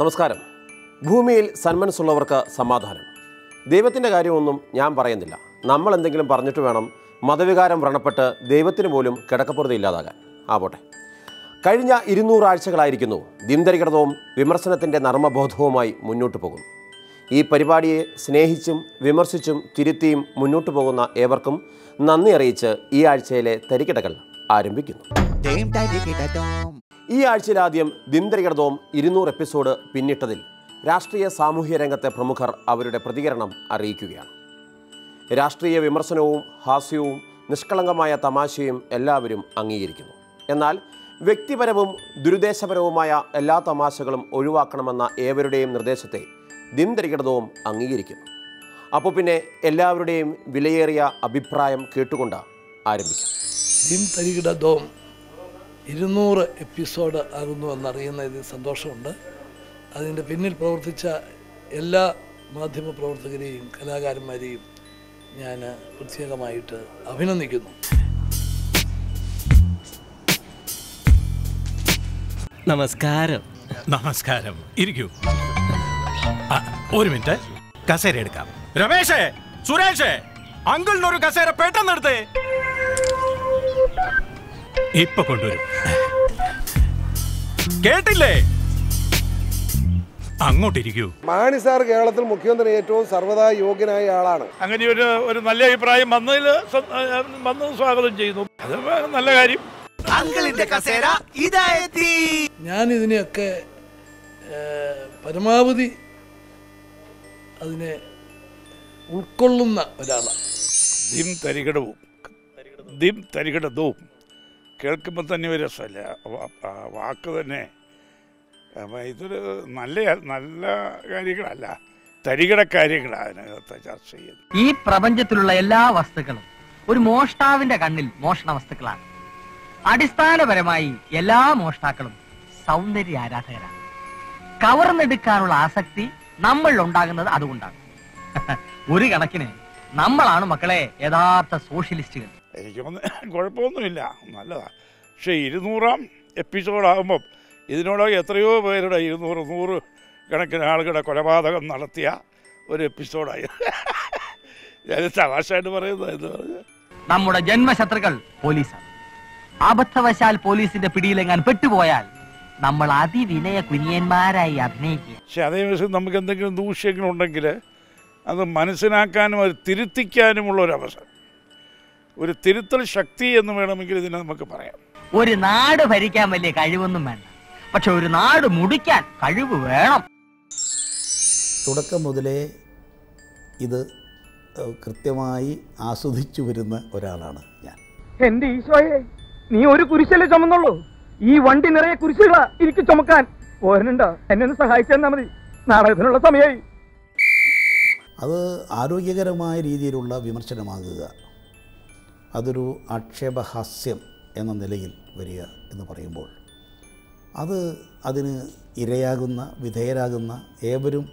നമസ്കാരം. ഭൂമിയിൽ സന്മനസ്സുള്ളവർക്ക് സമാധാനം. ദൈവത്തിന്റെ കാര്യമൊന്നും ഞാൻ പറയുന്നില്ല. നമ്മൾ എന്തെങ്കിലും പറഞ്ഞിട്ട് വേണം മതവികാരം വ്രണപ്പെട്ട് ദൈവത്തിന് പോലും കിടക്കപ്പുറത്ത് ഇല്ലാതാകാൻ. ആവട്ടെ കഴിഞ്ഞ ഇരുന്നൂറാഴ്ചകളായിരിക്കുന്നു ദിന്തരികൃതവും വിമർശനത്തിന്റെ നർമ്മബോധവുമായി മുന്നോട്ട് പോകുന്നു. ഈ പരിപാടിയെ സ്നേഹിച്ചും വിമർശിച്ചും തിരുത്തിയും മുന്നോട്ട് പോകുന്ന ഏവർക്കും നന്ദി അറിയിച്ച് ഈ ആഴ്ചയിലെ തരികിടകൾ ആരംഭിക്കുന്നു. ഈ ആഴ്ചയിൽ ആദ്യം ദിന്തരികടതവും ഇരുന്നൂറ് എപ്പിസോഡ് പിന്നിട്ടതിൽ രാഷ്ട്രീയ സാമൂഹ്യ രംഗത്തെ പ്രമുഖർ അവരുടെ പ്രതികരണം അറിയിക്കുകയാണ്. രാഷ്ട്രീയ വിമർശനവും ഹാസ്യവും നിഷ്കളങ്കമായ തമാശയും എല്ലാവരും അംഗീകരിക്കുന്നു. എന്നാൽ വ്യക്തിപരവും ദുരുദ്ദേശപരവുമായ എല്ലാ തമാശകളും ഒഴിവാക്കണമെന്ന ഏവരുടെയും നിർദ്ദേശത്തെ ദിന്തരികടതവും അംഗീകരിക്കുന്നു. അപ്പോൾ പിന്നെ എല്ലാവരുടെയും വിലയേറിയ അഭിപ്രായം കേട്ടുകൊണ്ട് ആരംഭിക്കാം. ദിൻ തരികിട ദോം ഇരുന്നൂറ് എപ്പിസോഡ് ആകുന്നു എന്നറിയുന്നതിൽ സന്തോഷമുണ്ട്. അതിന്റെ പിന്നിൽ പ്രവർത്തിച്ച എല്ലാ മാധ്യമ പ്രവർത്തകരെയും കലാകാരന്മാരെയും ഞാൻ പ്രത്യേകമായിട്ട് അഭിനന്ദിക്കുന്നു. നമസ്കാരം. നമസ്കാരം. ഇരിക്കൂ. ആ, ഒരു മിനിറ്റ്. കസേര എടുക്കാം. രമേശേ സുരേഷേ അങ്കിളിനൊരു കസേര പെട്ടെന്ന് എടുത്തേ ഇപ്പൊ കൊണ്ടുവരും. കേട്ടില്ലേ? അങ്ങോട്ടിരിക്കൂ. മാണി സാർ കേരളത്തിൽ മുഖ്യമന്ത്രി ഏറ്റവും സർവതാ യോഗ്യനായ ആളാണ്. അങ്ങനെ ഒരു ഒരു നല്ല അഭിപ്രായം വന്നതിൽ വന്നത് സ്വാഗതം ചെയ്യുന്നു. അത് നല്ല കാര്യം. അങ്കിളിന്റെ കസേര ഇതായെത്തി. ഞാൻ ഇതിനെയൊക്കെ പരമാവധി അതിനെ ഉൾക്കൊള്ളുന്ന ഒരാളാണ് ദിം തരികിടവും. ദിം തരികിടതവും കേൾക്കുമ്പോൾ തന്നെ ഒരു രസമല്ല? വാക്ക് തന്നെ അപ്പം ഇതൊരു നല്ല നല്ല കാര്യങ്ങളല്ല തരികിട കാര്യങ്ങളാണ് അതിനകത്ത് ചർച്ച ചെയ്യുന്നത്. ഈ പ്രപഞ്ചത്തിലുള്ള എല്ലാ വസ്തുക്കളും ഒരു മോഷ്ടാവിന്റെ കണ്ണിൽ മോഷണ വസ്തുക്കളാണ്. അടിസ്ഥാനപരമായി എല്ലാ മോഷ്ടാക്കളും സൗന്ദര്യ ആരാധകരാണ്. കവർന്നെടുക്കാനുള്ള ആസക്തി നമ്മൾ ഉണ്ടാകുന്നത് അതുകൊണ്ടാണ്. ഒരു കണക്കിന് നമ്മളാണ് മക്കളെ യഥാർത്ഥ സോഷ്യലിസ്റ്റുകൾ. എനിക്ക് തോന്നുന്നു കുഴപ്പമൊന്നുമില്ല നല്ലതാണ് പക്ഷേ ഇരുന്നൂറാം എപ്പിസോഡാകുമ്പം ഇതിനോട് എത്രയോ പേരുടെ ഇരുന്നൂറ് നൂറ് കണക്കിന് ആളുകളുടെ കൊലപാതകം നടത്തിയ ഒരു എപ്പിസോഡായി. ഞാൻ തമാശയായിട്ട് പറയുന്നത് എന്ന് പറഞ്ഞു? നമ്മുടെ ജന്മശത്രുക്കൾ പോലീസാണ്. അബദ്ധവശാൽ പോലീസിന്റെ പിടിയിലെങ്ങാൻ പെട്ടുപോയാൽ നമ്മൾ അതിവിനയ കുനിയന്മാരായി അഭിനയിക്കും പക്ഷെ അതേവശം നമുക്ക് എന്തെങ്കിലും ദൂഷ്യങ്ങളുണ്ടെങ്കിൽ അത് മനസ്സിലാക്കാനും അത് തിരുത്തിക്കാനുമുള്ള ഒരു അവസരം. ഒരു തിരുത്തൽ ശക്തി എന്ന് വേണമെങ്കിൽ ഇതിനെ നമുക്ക് പറയാം. ഒരു നാട് ഭരിക്കാൻ വലിയ കഴിവൊന്നും വേണ്ട. പക്ഷെ ഒരു നാട് മുടിക്കാൻ കഴിവ് വേണം. തുടക്കം മുതലേ ഇത് കൃത്യമായി ആസ്വദിച്ചു വരുന്ന ഒരാളാണ് ഞാൻ. എന്റെ ഈശോയെ നീ ഒരു കുരിശല്ലേ ചുമന്നുള്ളൂ? ഈ വണ്ടി നിറയെ കുരിശുകളാ എനിക്ക് ചുമക്കാൻ. പോരനുണ്ടോ? എന്നെ ഒന്ന് സഹായിച്ചാൽ മതി. നാടകത്തിനുള്ള സമയമായി അത് ആരോഗ്യകരമായ രീതിയിലുള്ള വിമർശനമാകുക. അതൊരു ആക്ഷേപഹാസ്യം എന്ന നിലയിൽ വരിക എന്ന് പറയുമ്പോൾ അത് അതിന് ഇരയാകുന്ന വിധേയരാകുന്ന ഏവരും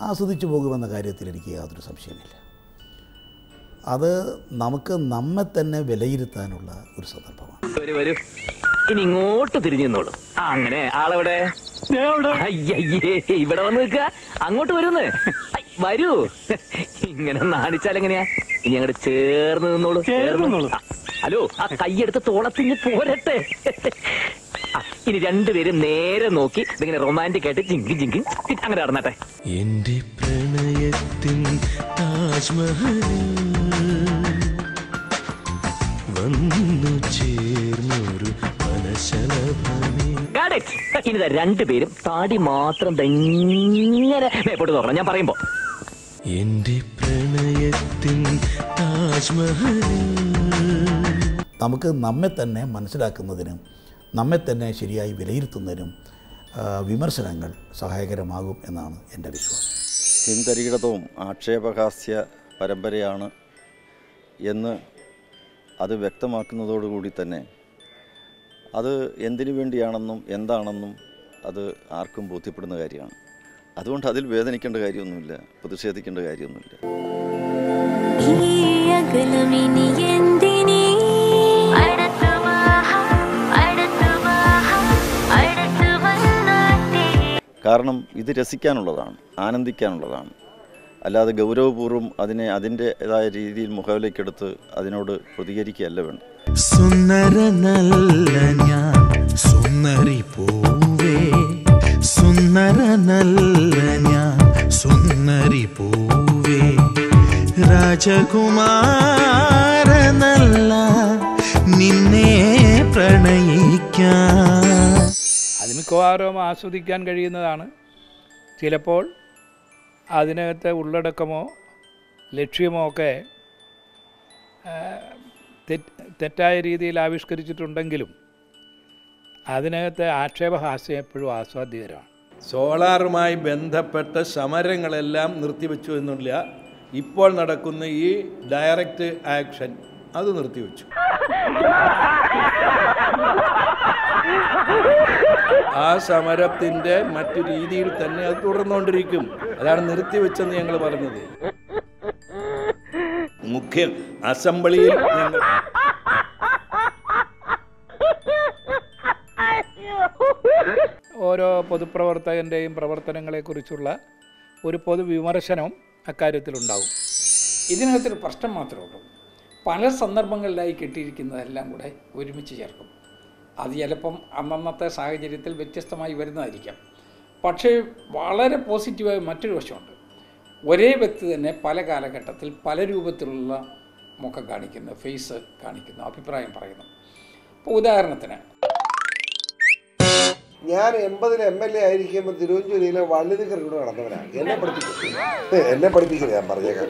ആസ്വദിച്ചു പോകുമെന്ന കാര്യത്തിൽ എനിക്ക് യാതൊരു സംശയമില്ല അത് നമുക്ക് നമ്മെ തന്നെ വിലയിരുത്താനുള്ള ഒരു സന്ദർഭമാണ്. ഇനി ഇങ്ങോട്ട് തിരിഞ്ഞു നിന്നോളൂ. ആ, അങ്ങനെ ആളവിടെ? ഇവിടെ വന്ന് നിൽക്കുക. അങ്ങോട്ട് വരുന്ന്. വരൂ. ഇങ്ങനെ നാണിച്ചാൽ എങ്ങനെയാ? ഇനി അങ്ങോട്ട് ചേർന്ന് നിന്നോളൂ ചേർന്ന് നിന്നോളൂ. ഹലോ ആ കൈയെടുത്ത് തോളത്തിന് പോരട്ടെ. ഇനി രണ്ടുപേരും നേരെ നോക്കി ഇതിങ്ങനെ റൊമാന്റിക് ആയിട്ട് ജിങ്കി ജിങ്കി അങ്ങനെ നടന്നട്ടെ. എന്റെ പ്രണയത്തിൻ താജ്മഹലിൽ വന്നു ചേർന്നൊരു മനശലഭമേ. രണ്ടുപേരും താടി മാത്രം തന്നെ മേപ്പോട്ട് തുറന്നു ഞാൻ പറയുമ്പോ. എന്റെ പ്രണയത്തിൻ താജ്മഹലിൽ നമുക്ക് നമ്മെ തന്നെ മനസ്സിലാക്കുന്നതിനും നമ്മെ തന്നെ ശരിയായി വിലയിരുത്തുന്നതിനും വിമർശനങ്ങൾ സഹായകരമാകും എന്നാണ് എന്റെ വിശ്വാസം. ചിന്തരീടതവും ആക്ഷേപഹാസ്യ പരമ്പരയാണ് എന്ന് അത് വ്യക്തമാക്കുന്നതോടുകൂടി തന്നെ അത് എന്തിനു വേണ്ടിയാണെന്നും എന്താണെന്നും അത് ആർക്കും ബോധ്യപ്പെടുന്ന കാര്യമാണ്. അതുകൊണ്ട് അതിൽ വേദനിക്കേണ്ട കാര്യമൊന്നുമില്ല പ്രതിഷേധിക്കേണ്ട കാര്യമൊന്നുമില്ല. കാരണം ഇത് രസിക്കാനുള്ളതാണ് ആനന്ദിക്കാനുള്ളതാണ്. അല്ലാതെ ഗൗരവപൂർവം അതിനെ അതിന്റെതായ രീതിയിൽ മുഖവിലേക്കെടുത്ത് അതിനോട് പ്രതികരിക്കുകയല്ല വേണം സുന്ദര നല്ല ഞാൻ സുന്ദരി പൂവേ. സുന്ദര നല്ല ഞാൻ സുന്ദരി പൂവേ. രാജകുമാര മിക്കവാറും ആസ്വദിക്കാൻ കഴിയുന്നതാണ്. ചിലപ്പോൾ അതിനകത്തെ ഉള്ളടക്കമോ ലക്ഷ്യമോ ഒക്കെ തെറ്റായ രീതിയിൽ ആവിഷ്കരിച്ചിട്ടുണ്ടെങ്കിലും അതിനകത്തെ ആക്ഷേപഹാസ്യം എപ്പോഴും ആസ്വാദ്യകരമാണ്. സോളാറുമായി ബന്ധപ്പെട്ട സമരങ്ങളെല്ലാം നിർത്തിവെച്ചു എന്നില്ല. ഇപ്പോൾ നടക്കുന്ന ഈ ഡയറക്റ്റ് ആക്ഷൻ അത് നിർത്തിവെച്ചു. ആ സമരത്തിന്റെ മറ്റു രീതിയിൽ തന്നെ അത് തുടർന്നുകൊണ്ടിരിക്കും. അതാണ് നിർത്തിവെച്ചെന്ന് ഞങ്ങൾ പറഞ്ഞത്. മുഖ്യ അസംബ്ലിയിൽ ഞങ്ങൾ ഓരോ പൊതുപ്രവർത്തകന്റെയും പ്രവർത്തനങ്ങളെക്കുറിച്ചുള്ള ഒരു പൊതുവിമർശനം അക്കാര്യത്തിലുണ്ടാവും. ഇതിനകത്തൊരു പ്രശ്നം മാത്രമേ ഉള്ളൂ. പല സന്ദർഭങ്ങളിലായി കിട്ടിയിരിക്കുന്നതെല്ലാം കൂടെ ഒരുമിച്ച് ചേർക്കും. അത് ചിലപ്പം അന്നന്നത്തെ സാഹചര്യത്തിൽ വ്യത്യസ്തമായി വരുന്നതായിരിക്കാം. പക്ഷേ വളരെ പോസിറ്റീവായ മറ്റൊരു വശമുണ്ട്. ഒരേ വ്യക്തി തന്നെ പല കാലഘട്ടത്തിൽ പല രൂപത്തിലുള്ള മുഖം കാണിക്കുന്നു ഫേസ് കാണിക്കുന്നു അഭിപ്രായം പറയുന്നു. ഇപ്പോൾ ഉദാഹരണത്തിന് ഞാൻ എൺപതിൽ എം എൽ എ ആയിരിക്കുമ്പോൾ തിരുവഞ്ചൂരിയിലെ വള്ളിതിക്കറിലൂടെ നടന്നവനാണ്. എന്നെ പഠിപ്പിച്ചു എന്നെ പഠിപ്പിക്കുന്നത് ഞാൻ പറഞ്ഞേക്കാം.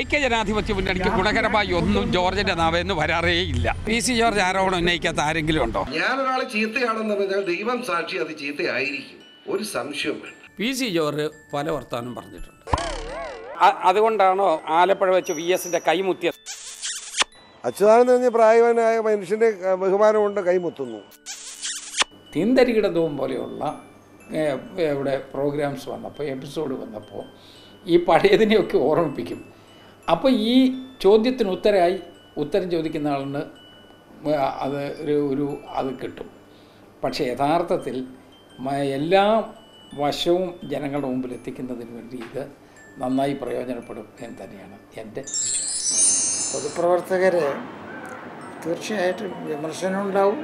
ഐക്യജനാധിപത്യ മുന്നണിക്ക് ഗുണകരമായി ഒന്നും ജോർജിന്റെ നാവേന്ന് വരാറേ ഇല്ല. പി സി ജോർജ് ആരോപണം ഉന്നയിക്കാത്ത ആരെങ്കിലും ഉണ്ടോ? ഞാൻ ഒരാളെ ചീത്തയാണെന്ന് പറഞ്ഞാൽ ദൈവം സാക്ഷി അത് ചീത്തയായിരിക്കും. ഒരു സംശയവും വേണ്ട. പി സി ജോർജ് പല വർത്താനം പറഞ്ഞിട്ടുണ്ട്. അതുകൊണ്ടാണോ ആലപ്പുഴ വെച്ച് വി എസിന്റെ കൈമുത്തിയത് അച്യുതാനന്ദ പറഞ്ഞ പ്രായവാനായ മനുഷ്യന്റെ ബഹുമാനം കൊണ്ട് കൈമുത്തുന്നു തീന്തരികിടതവും പോലെയുള്ള ഇവിടെ പ്രോഗ്രാംസ് വന്നപ്പോൾ എപ്പിസോഡ് വന്നപ്പോൾ ഈ പഴയതിനെയൊക്കെ ഓർമ്മിപ്പിക്കും. അപ്പോൾ ഈ ചോദ്യത്തിന് ഉത്തരമായി ഉത്തരം ചോദിക്കുന്ന ആളിന് അത് ഒരു ഒരു അത് കിട്ടും. പക്ഷേ യഥാർത്ഥത്തിൽ എല്ലാ വശവും ജനങ്ങളുടെ മുമ്പിൽ എത്തിക്കുന്നതിന് വേണ്ടി ഇത് നന്നായി പ്രയോജനപ്പെടും എന്ന് തന്നെയാണ് എന്റെ പൊതുപ്രവർത്തകർ തീർച്ചയായിട്ടും വിമർശനം ഉണ്ടാവും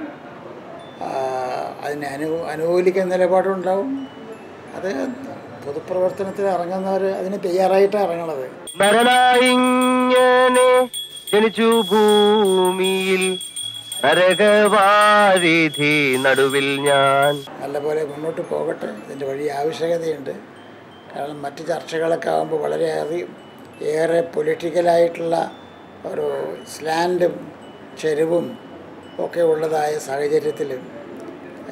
അതിനെ അനു അനുകൂലിക്കുന്ന നിലപാടുണ്ടാവും. അത് പൊതുപ്രവർത്തനത്തിൽ ഇറങ്ങുന്നവർ അതിന് തയ്യാറായിട്ട് ഇറങ്ങണത്. ജനിച്ചു ഭൂമിയിൽ നരകവാരിധി നടുവിൽ ഞാൻ. നല്ലപോലെ മുന്നോട്ട് പോകട്ടെ ഇതിന്റെ വഴി ആവശ്യകതയുണ്ട്. കാരണം മറ്റ് ചർച്ചകളൊക്കെ ആകുമ്പോൾ വളരെയധികം ഏറെ പൊളിറ്റിക്കലായിട്ടുള്ള ഒരു സ്ലാൻഡും ചെരുവും ഒക്കെ ഉള്ളതായ സാഹചര്യത്തിൽ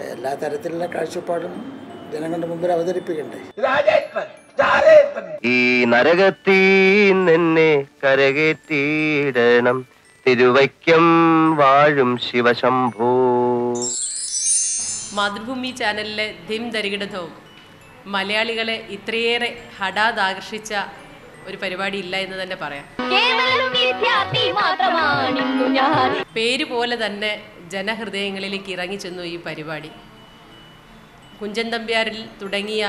എല്ലാ തരത്തിലുള്ള കാഴ്ചപ്പാടും ജനങ്ങളുടെ മുമ്പിൽ അവതരിപ്പിക്കണ്ടേ? ഈ നരകത്തീ നിന്നെ കരകേറ്റിയിടണം. തിരുവയ്ക്കം വാഴും ശിവശംഭൂ. മാതൃഭൂമി ചാനലിലെ ധിം ദരികിടധവും മലയാളികളെ ഇത്രയേറെ ഹഠാത് ആകർഷിച്ച ഒരു പരിപാടി ഇല്ല എന്ന് തന്നെ പറയാം. കേവലം വിദ്യാർത്ഥി മാത്രമാണിന്നു ഞാൻ. പേര് പോലെ തന്നെ ജനഹൃദയങ്ങളിലേക്ക് ഇറങ്ങിച്ചെന്നു ഈ പരിപാടി. കുഞ്ചൻ തമ്പ്യാരിൽ തുടങ്ങിയ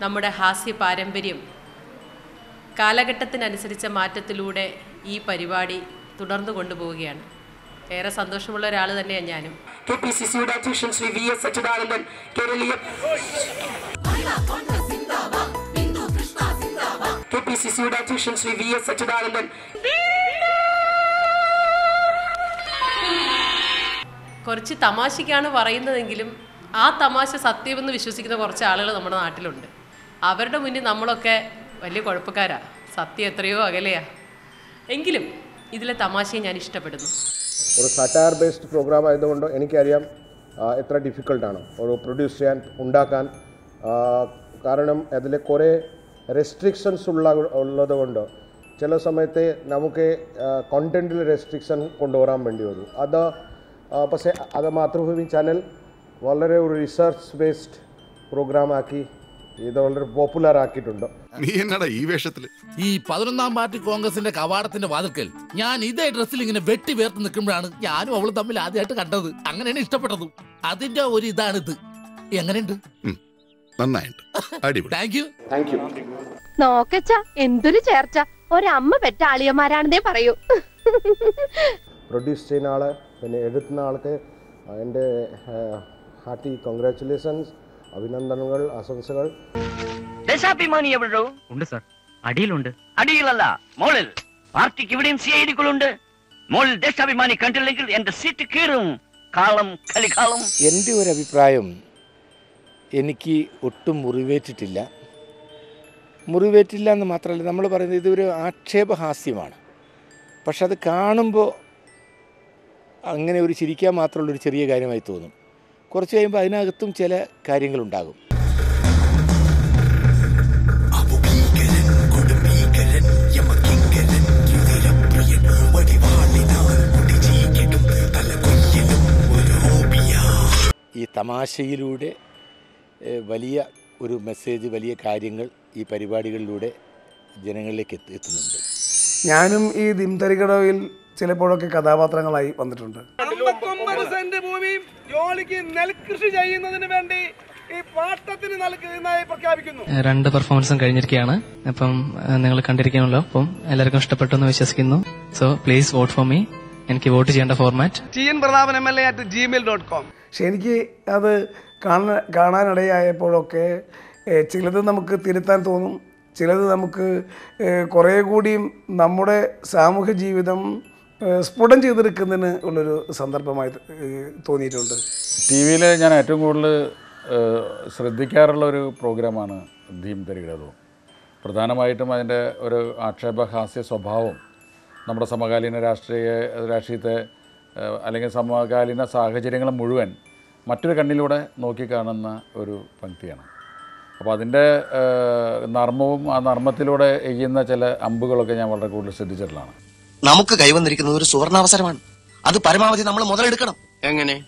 നമ്മുടെ ഹാസ്യ പാരമ്പര്യം കാലഘട്ടത്തിനനുസരിച്ച മാറ്റത്തിലൂടെ ഈ പരിപാടി തുടർന്നു കൊണ്ടുപോവുകയാണ്. ഏറെ സന്തോഷമുള്ള ഒരാൾ തന്നെയാണ് ഞാനും. കെ പി സി സിയുടെ അധ്യക്ഷൻ ശ്രീ വി എസ് അച്യുതാനന്ദൻ കേരളീയ കെ പി സി സിയുടെ അധ്യക്ഷൻ ശ്രീ വി എസ് അച്യുതാനന്ദൻ. കുറച്ച് തമാശയ്ക്കാണ് പറയുന്നതെങ്കിലും ആ തമാശ സത്യമെന്ന് വിശ്വസിക്കുന്ന കുറച്ച് ആളുകൾ നമ്മുടെ നാട്ടിലുണ്ട്. അവരുടെ മുന്നിൽ നമ്മളൊക്കെ വലിയ കുഴപ്പക്കാരാ. സത്യം എത്രയോ അകലെയാ. എങ്കിലും ഇതിലെ തമാശയെ ഞാൻ ഇഷ്ടപ്പെടുന്നു. ഒരു സറ്റാർ ബേസ്ഡ് പ്രോഗ്രാം ആയതുകൊണ്ട് എനിക്കറിയാം എത്ര ഡിഫിക്കൽട്ടാണ് ഒരു പ്രൊഡ്യൂസ് ചെയ്യാൻ ഉണ്ടാക്കാൻ കാരണം അതിൽ കുറേ റെസ്ട്രിക്ഷൻസ് ഉള്ള ഉള്ളത് കൊണ്ട് ചില സമയത്ത് നമുക്ക് കണ്ടന്റിൽ റെസ്ട്രിക്ഷൻ കൊണ്ടുവരാൻ വേണ്ടി വരും. അത് പക്ഷേ അത് മാതൃഭൂമി ചാനൽ വളരെ ഒരു റിസർച്ച് ബേസ്ഡ് പ്രോഗ്രാം ആക്കി ഇത് വളരെ പോപ്പുലർ ആക്കിയിട്ടുണ്ട്. നീ എന്നടാ ഈ വേഷത്തിൽ ഈ പതിനൊന്നാം പാർട്ടി കോൺഗ്രസിന്റെ കവാടത്തിന്റെ വാതിൽക്കൽ ഞാൻ ഇതേ ഡ്രസ്സിൽ ഇങ്ങനെ വെട്ടി വേർത്ത് നിൽക്കുമ്പോഴാണ് ഞാനും അവളും തമ്മിൽ ആദ്യമായിട്ട് കണ്ടത്. അങ്ങനെയാണ് ഇഷ്ടപ്പെട്ടത്. അതിന്റെ ഒരു ഇതാണിത്. എങ്ങനെയുണ്ട്? നന്നായിട്ട് അടിപൊളി. താങ്ക് യു താങ്ക് യു നോക്കച്ച എന്തൊരു ചേർച്ച. ഒരമ്മ പെറ്റ ആളിയന്മാരാണെന്നേ പറയൂ. പ്രൊഡ്യൂസ് ചെയ്യുന്ന ആൾ പിന്നെ എഴുതുന്ന ആൾക്ക് എന്റെ ഹാർട്ടി കോൺഗ്രാറ്റുലേഷൻസ് അഭിനന്ദനങ്ങൾ ആശംസകൾ. ദേശാഭിമാനി എവിടോ ഉണ്ട് സാർ. അടിയിലുണ്ട്. അടിയിലല്ല മോളിൽ. പാർട്ടിക്ക് ഇവിടെയും സി ഐ ഡികളുണ്ട് മോളിൽ ദേശാഭിമാനി കണ്ടില്ലെങ്കിൽ എന്റെ സീറ്റ് കീറും. കാളം കലികാളം എന്റെ ഒരു അഭിപ്രായം എനിക്ക് ഒട്ടും മുറിവേറ്റിട്ടില്ല. മുറിവേറ്റില്ല എന്ന് മാത്രമല്ല നമ്മൾ പറയുന്നത് ഇതൊരു ആക്ഷേപഹാസ്യമാണ്. പക്ഷെ അത് കാണുമ്പോൾ അങ്ങനെ ഒരു ചിരിക്കാൻ മാത്രമുള്ള ഒരു ചെറിയ കാര്യമായി തോന്നും. കുറച്ച് കഴിയുമ്പോൾ അതിനകത്തും ചില കാര്യങ്ങളുണ്ടാകും. ഈ തമാശയിലൂടെ വലിയ ഒരു മെസ്സേജ് വലിയ കാര്യങ്ങൾ ഈ പരിപാടികളിലൂടെ ജനങ്ങളിലേക്ക് എത്തി എത്തുന്നുണ്ട്. ഞാനും ഈ ദിംതരികടവിൽ ചിലപ്പോഴൊക്കെ കഥാപാത്രങ്ങളായി വന്നിട്ടുണ്ട്. അമ്പത്തൊമ്പത് സെന്റ് ഭൂമിയും ജോലിക്ക് നെൽകൃഷി ചെയ്യുന്നതിന് വേണ്ടി ഈ പാട്ടത്തിന് നൽകുന്നതായി പ്രഖ്യാപിക്കുന്നു. രണ്ട് പെർഫോമൻസും കഴിഞ്ഞിരിക്കുകയാണ്. അപ്പം നിങ്ങൾ കണ്ടിരിക്കണല്ലോ അപ്പം എല്ലാവർക്കും ഇഷ്ടപ്പെട്ടു എന്ന് വിശ്വസിക്കുന്നു. So please vote for me എനിക്ക് വോട്ട് ചെയ്യേണ്ട format T N Prathapan M L A at Gmail dot com പക്ഷെ എനിക്ക് അത് കാണാൻ കാണാനിടയായപ്പോഴൊക്കെ ചിലത് നമുക്ക് തിരുത്താൻ തോന്നും. ചിലത് നമുക്ക് കുറേ കൂടിയും നമ്മുടെ സാമൂഹ്യ ജീവിതം സ്ഫുടം ചെയ്തെടുക്കുന്നതിന് ഉള്ളൊരു സന്ദർഭമായി തോന്നിയിട്ടുണ്ട്. ടി വിയിൽ ഞാൻ ഏറ്റവും കൂടുതൽ ശ്രദ്ധിക്കാറുള്ള ഒരു പ്രോഗ്രാമാണ് ധീം തരികിടതോ പ്രധാനമായിട്ടും അതിന്റെ ഒരു ആക്ഷേപഹാസ്യ സ്വഭാവം നമ്മുടെ സമകാലീന രാഷ്ട്രീയ രാഷ്ട്രീയത്തെ അല്ലെങ്കിൽ സമകാലീന സാഹചര്യങ്ങൾ മുഴുവൻ മറ്റൊരു കണ്ണിലൂടെ നോക്കിക്കാണുന്ന ഒരു പങ്ക്തിയാണ്. അപ്പോൾ അതിന്റെ നർമ്മവും ആ നർമ്മത്തിലൂടെ എഴുതുന്ന ചില അമ്പുകളൊക്കെ ഞാൻ വളരെ കൂടുതൽ ശ്രദ്ധിച്ചിട്ടുള്ളതാണ്. നമുക്ക് കൈവന്നിരിക്കുന്നത് ഒരു സുവർണാവസരമാണ്. അത് പരമാവധി നമ്മൾ മുതലെടുക്കണം. എങ്ങനെ?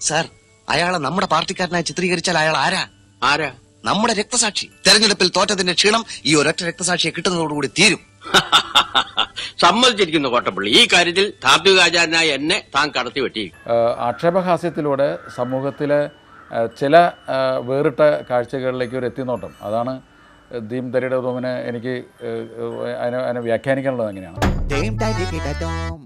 സാർ അയാളെ നമ്മുടെ പാർട്ടിക്കാരനായി ചിത്രീകരിച്ചാൽ അയാൾ ആരാ? ആരാ? നമ്മുടെ രക്തസാക്ഷി. തെരഞ്ഞെടുപ്പിൽ തോറ്റതിന്റെ ക്ഷീണം ഈ ഒരൊറ്റ രക്തസാക്ഷിയെ കിട്ടുന്നതോടുകൂടി തീരും. സമ്മതിച്ചിരിക്കുന്നു കോട്ടപ്പള്ളി. ഈ കാര്യത്തിൽ ധാർമ്മികാചാരനായ എന്നെ താൻ കടത്തി വെട്ടി ആക്ഷേപഹാസ്യത്തിലൂടെ സമൂഹത്തിലെ ചില വേറിട്ട കാഴ്ചകളിലേക്ക് ഒരു എത്തിനോട്ടം അതാണ് ദീം തരിയുടെ തോമിനെ എനിക്ക് അതിനെ അതിനെ വ്യാഖ്യാനിക്കാനുള്ളത് എങ്ങനെയാണ്